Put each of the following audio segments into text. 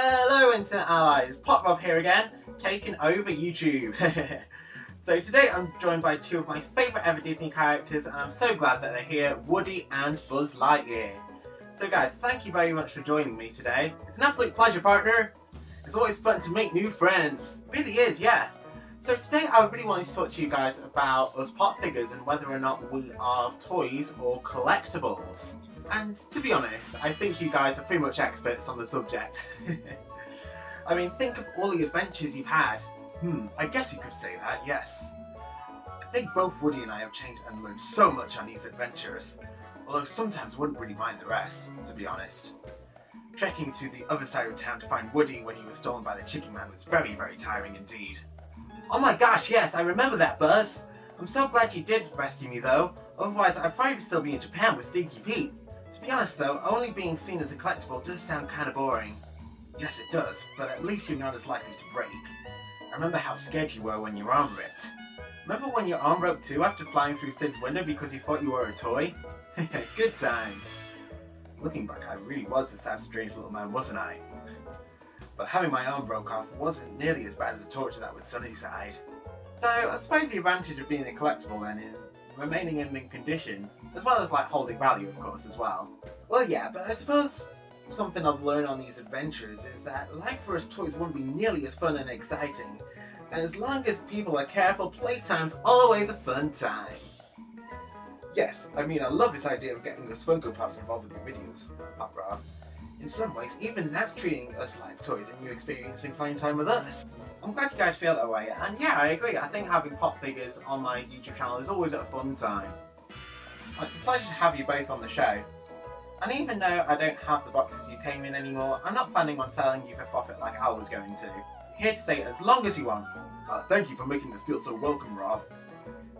Hello Internet Allies, Pop Rob here again, taking over YouTube. so today I'm joined by two of my favourite ever Disney characters and I'm so glad that they're here, Woody and Buzz Lightyear. So guys, thank you very much for joining me today. It's an absolute pleasure partner. It's always fun to make new friends. It really is, yeah. So today I really wanted to talk to you guys about us pop figures and whether or not we are toys or collectibles. And to be honest, I think you guys are pretty much experts on the subject. I mean, think of all the adventures you've had. Hmm, I guess you could say that, yes. I think both Woody and I have changed and learned so much on these adventures. Although sometimes wouldn't really mind the rest, to be honest. Trekking to the other side of town to find Woody when he was stolen by the Chicken Man was very, very tiring indeed. Oh my gosh, yes, I remember that, Buzz. I'm so glad you did rescue me, though. Otherwise, I'd probably still be in Japan with Stinky Pete. To be honest, though, only being seen as a collectible does sound kind of boring. Yes, it does, but at least you're not as likely to break. I remember how scared you were when your arm ripped. Remember when your arm broke too after flying through Sid's window because he thought you were a toy? Good times. Looking back, I really was a sad, strange little man, wasn't I? but having my arm broke off wasn't nearly as bad as the torture that was Sunnyside. So I suppose the advantage of being a collectible then is remaining in mint condition, as well as like holding value of course as well. Well yeah, but I suppose something I've learned on these adventures is that life for us toys won't be nearly as fun and exciting. And as long as people are careful, playtime's always a fun time. Yes, I mean I love this idea of getting the Funko Pops involved in the videos, Rob. In some ways, even that's treating us like toys and you experiencing playing time with us. I'm glad you guys feel that way, and yeah, I agree. I think having pop figures on my YouTube channel is always a fun time. It's a pleasure to have you both on the show. And even though I don't have the boxes you came in anymore, I'm not planning on selling you for profit like I was going to. Here to stay as long as you want. Uh, thank you for making this feel so welcome, Rob.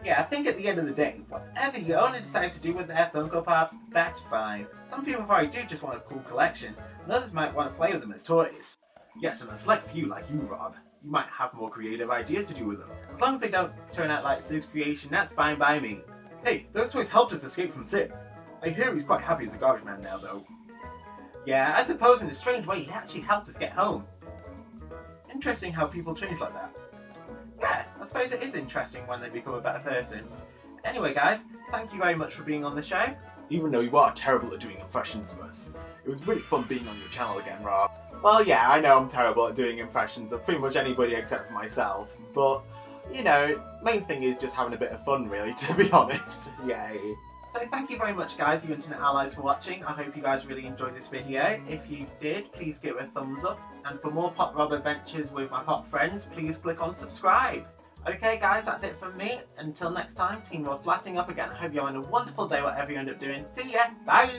Yeah, I think at the end of the day, whatever your owner decides to do with their Funko Pops, that's fine. Some people probably do just want a cool collection, and others might want to play with them as toys. Yes, and a select few like you, Rob, you might have more creative ideas to do with them. As long as they don't turn out like Sid's creation, that's fine by me. Hey, those toys helped us escape from Sid. I hear he's quite happy as a garbage man now, though. Yeah, I suppose in a strange way he actually helped us get home. Interesting how people change like that yeah, I suppose it is interesting when they become a better person. Anyway, guys, thank you very much for being on the show. Even though you are terrible at doing impressions of us, it was really fun being on your channel again, Rob. Well, yeah, I know I'm terrible at doing impressions of pretty much anybody except for myself, but, you know, main thing is just having a bit of fun, really, to be honest. Yay. So thank you very much guys, you internet allies for watching. I hope you guys really enjoyed this video. If you did, please give it a thumbs up. And for more Pop Rob adventures with my pop friends, please click on subscribe. Okay guys, that's it from me. Until next time, Team Rob blasting up again. I hope you're having a wonderful day whatever you end up doing. See ya! Bye!